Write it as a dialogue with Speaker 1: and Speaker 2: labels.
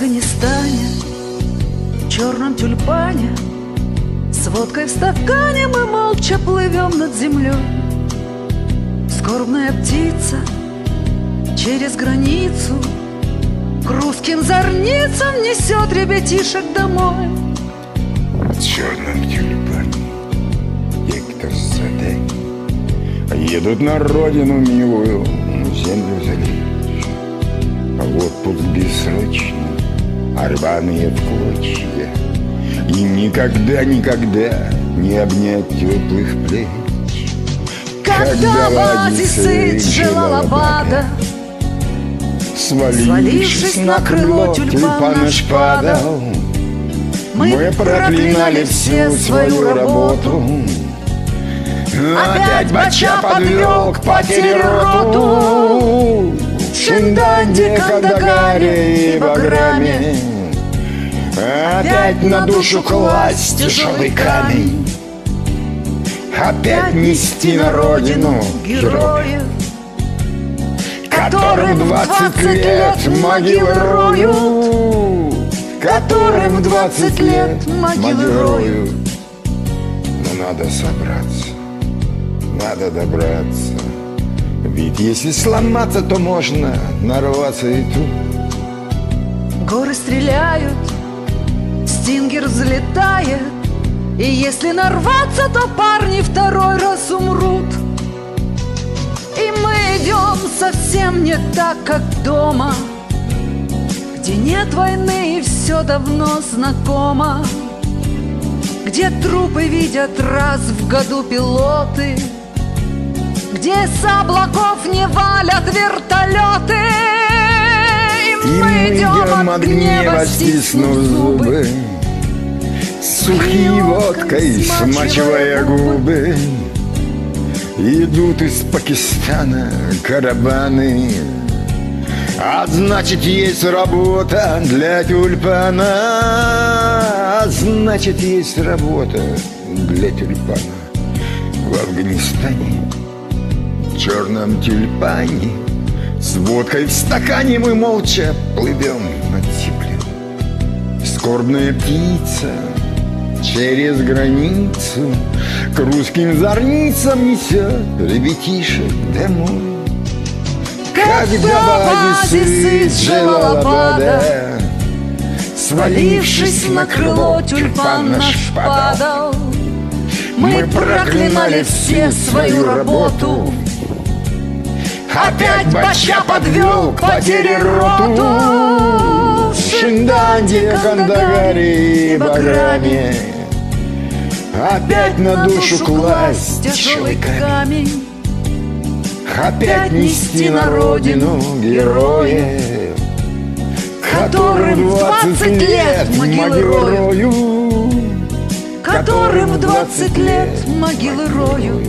Speaker 1: Афганистане, в черном тюльпане, С водкой в стакане мы молча плывем над землей. Скорбная птица через границу К русским зорницам несет ребятишек домой.
Speaker 2: В черном тюльпане Гектор Саде Едут на родину милую Землю залечь А в отпуск бессрочный А рваные в клочья. И никогда, никогда Не обнять теплых плеч.
Speaker 1: Когда в оазисе Джалалабада
Speaker 2: Свалившись на крыло тюльпан наш падал. Мы проклинали всю свою работу. Опять Бача подвел к потере роту Шинданде, Кандагаре и Баграме Опять на душу класть тяжелый камень. Опять нести на родину героев Которым двадцать лет могилы рою Которым двадцать лет могилы рою Но надо собраться. Надо добраться Ведь если сломаться, то можно нарваться и тут.
Speaker 1: Горы стреляют, стингер взлетает И если нарваться, то парни второй раз умрут. И мы идем совсем не так, как дома Где нет войны и все давно знакомо. Где трупы видят раз в году пилоты где с облаков не валят вертолеты.
Speaker 2: И мы идем от гнева, стиснув зубы. Сухие водкой, смачивая губы Идут из Пакистана карабаны. А значит есть работа для тюльпана. А значит есть работа для тюльпана В Афганистане черном тюльпане. С водкой в стакане мы молча плывем над землей Скорбная птица через границу К русским зорницам несет ребятишек домой.
Speaker 1: Когда в оазисы Джалалабада
Speaker 2: Свалившись на крыло, тюльпан наш падал. Мы проклинали все свою работу Опять Бача подвел к потере роту. В Шинданде, Кандагаре и Баграме Опять на душу класть тяжелый камень. Опять нести на родину героев Которым двадцать лет могилы рою
Speaker 1: Которым в двадцать лет могилы роют